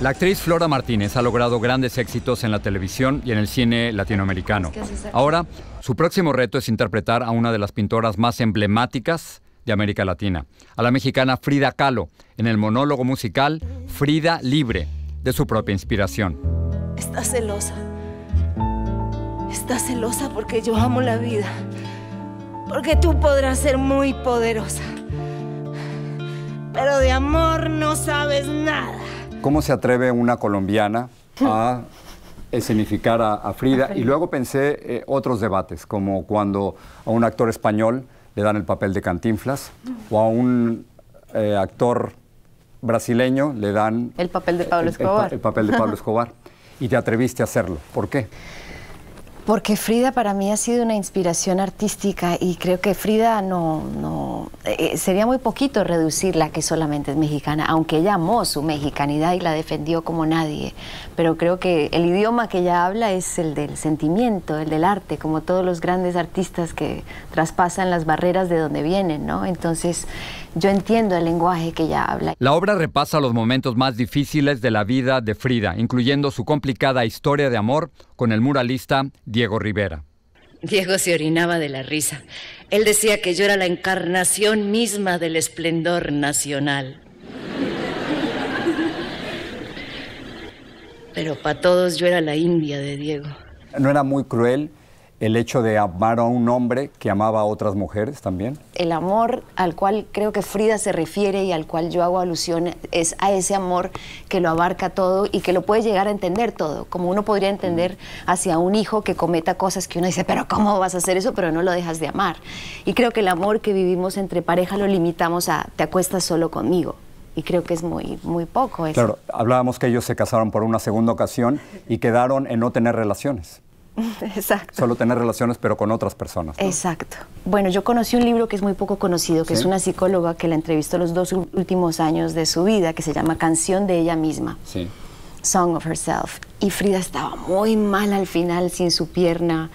La actriz Flora Martínez ha logrado grandes éxitos en la televisión y en el cine latinoamericano. Ahora, su próximo reto es interpretar a una de las pintoras más emblemáticas de América Latina, a la mexicana Frida Kahlo, en el monólogo musical Frida Libre, de su propia inspiración. Estás celosa. Estás celosa porque yo amo la vida. Porque tú podrás ser muy poderosa. Pero de amor no sabes nada. ¿Cómo se atreve una colombiana a escenificar a, Frida? Y luego pensé eh, otros debates, como cuando a un actor español le dan el papel de Cantinflas o a un eh, actor brasileño le dan... El papel de Pablo Escobar. el papel de Pablo Escobar. y te atreviste a hacerlo. ¿Por qué? Porque Frida para mí ha sido una inspiración artística y creo que Frida no, no eh, sería muy poquito reducirla que solamente es mexicana, aunque ella amó su mexicanidad y la defendió como nadie. Pero creo que el idioma que ella habla es el del sentimiento, el del arte, como todos los grandes artistas que traspasan las barreras de donde vienen, ¿no? Entonces yo entiendo el lenguaje que ella habla. La obra repasa los momentos más difíciles de la vida de Frida, incluyendo su complicada historia de amor con el muralista Diego Rivera. Diego se orinaba de la risa. Él decía que yo era la encarnación misma del esplendor nacional. Pero para todos yo era la India de Diego. ¿No era muy cruel el hecho de amar a un hombre que amaba a otras mujeres también? El amor al cual creo que Frida se refiere y al cual yo hago alusión es a ese amor que lo abarca todo y que lo puede llegar a entender todo, como uno podría entender hacia un hijo que cometa cosas que uno dice, pero ¿cómo vas a hacer eso? Pero no lo dejas de amar. Y creo que el amor que vivimos entre pareja lo limitamos a te acuestas solo conmigo y creo que es muy, muy poco eso. Claro, hablábamos que ellos se casaron por una segunda ocasión y quedaron en no tener relaciones. Exacto. Solo tener relaciones, pero con otras personas. Exacto. Bueno, yo conocí un libro que es muy poco conocido, que es una psicóloga que la entrevistó los dos últimos años de su vida, que se llama Canción de ella misma. Sí. Song of Herself. Y Frida estaba muy mal al final, sin su pierna,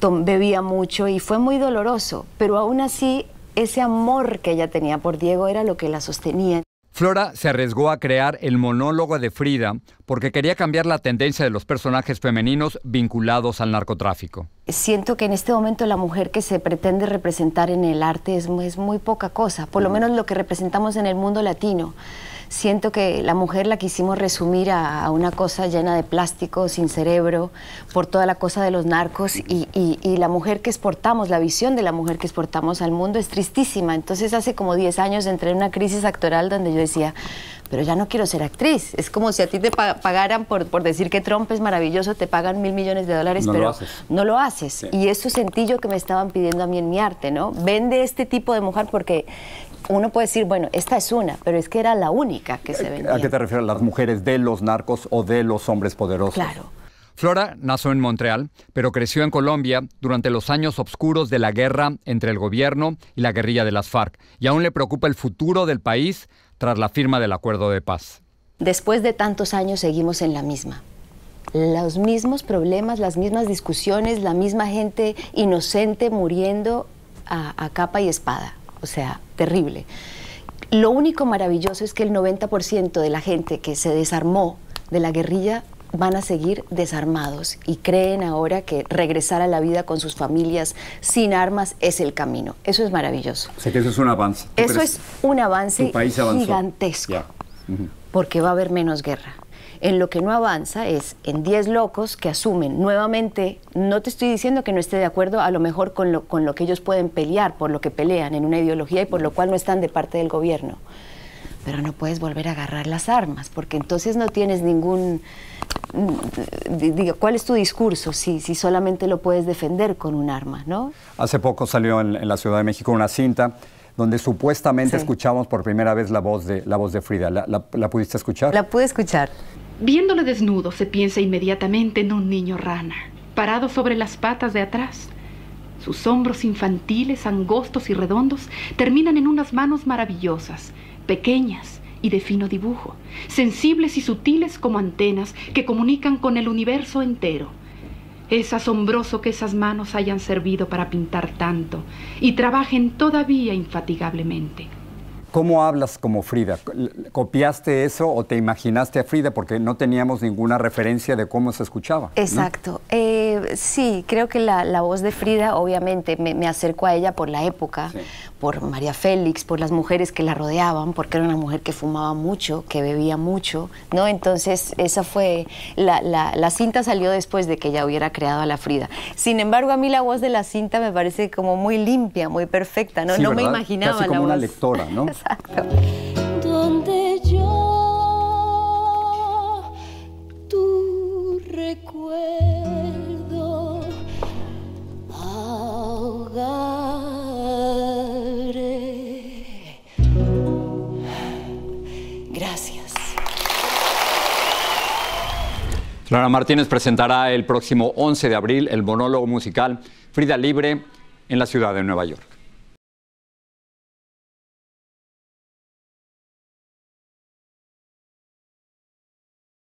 bebía mucho y fue muy doloroso, pero aún así ese amor que ella tenía por Diego era lo que la sostenía. Flora se arriesgó a crear el monólogo de Frida porque quería cambiar la tendencia de los personajes femeninos vinculados al narcotráfico. Siento que en este momento la mujer que se pretende representar en el arte es, es muy poca cosa, por lo menos lo que representamos en el mundo latino siento que la mujer la quisimos resumir a, una cosa llena de plástico, sin cerebro, por toda la cosa de los narcos y, la mujer que exportamos, la visión de la mujer que exportamos al mundo es tristísima. Entonces hace como 10 años entré en una crisis actoral donde yo decía, pero ya no quiero ser actriz. Es como si a ti te pagaran por, por decir que Trump es maravilloso, te pagan mil millones de dólares, pero no lo haces. Y eso sentí yo que me estaban pidiendo a mí en mi arte, ¿no? Vende este tipo de mujer porque uno puede decir, bueno, esta es una, pero es que era la única que se vendía. ¿A qué te refieres? ¿Las mujeres de los narcos o de los hombres poderosos? Claro. Flora nació en Montreal, pero creció en Colombia durante los años oscuros de la guerra entre el gobierno y la guerrilla de las FARC, y aún le preocupa el futuro del país tras la firma del acuerdo de paz. Después de tantos años seguimos en la misma. Los mismos problemas, las mismas discusiones, la misma gente inocente muriendo a capa y espada o sea, terrible. Lo único maravilloso es que el 90% de la gente que se desarmó de la guerrilla van a seguir desarmados y creen ahora que regresar a la vida con sus familias sin armas es el camino. Eso es maravilloso. O sea que eso es un avance. Eso es un avance gigantesco, porque va a haber menos guerra. En lo que no avanza es en 10 locos que asumen nuevamente, no te estoy diciendo que no esté de acuerdo a lo mejor con lo, con lo que ellos pueden pelear, por lo que pelean en una ideología y por lo cual no están de parte del gobierno. Pero no puedes volver a agarrar las armas, porque entonces no tienes ningún... Digo, ¿cuál es tu discurso si, si solamente lo puedes defender con un arma, no? Hace poco salió en, la Ciudad de México una cinta donde supuestamente escuchamos por primera vez la voz de, la voz de Frida. ¿La, la pudiste escuchar? La pude escuchar. Viéndole desnudo se piensa inmediatamente en un niño rana, parado sobre las patas de atrás. Sus hombros infantiles, angostos y redondos terminan en unas manos maravillosas, pequeñas y de fino dibujo, sensibles y sutiles como antenas que comunican con el universo entero. Es asombroso que esas manos hayan servido para pintar tanto y trabajen todavía infatigablemente. ¿Cómo hablas como Frida? ¿Copiaste eso o te imaginaste a Frida? Porque no teníamos ninguna referencia de cómo se escuchaba. Exacto. Eh, sí, creo que la, voz de Frida obviamente me, me, acercó a ella por la época, por María Félix, por las mujeres que la rodeaban, porque era una mujer que fumaba mucho, que bebía mucho, ¿no? Entonces esa fue, la, la cinta salió después de que ella hubiera creado a la Frida. Sin embargo, a mí la voz de la cinta me parece como muy limpia, muy perfecta, ¿no? no me imaginaba Casi como una lectora, ¿no? Exacto. Donde yo tu recuerdo ahogaré. Gracias. Clara Martínez presentará el próximo 11 de abril el monólogo musical Frida Libre en la ciudad de Nueva York.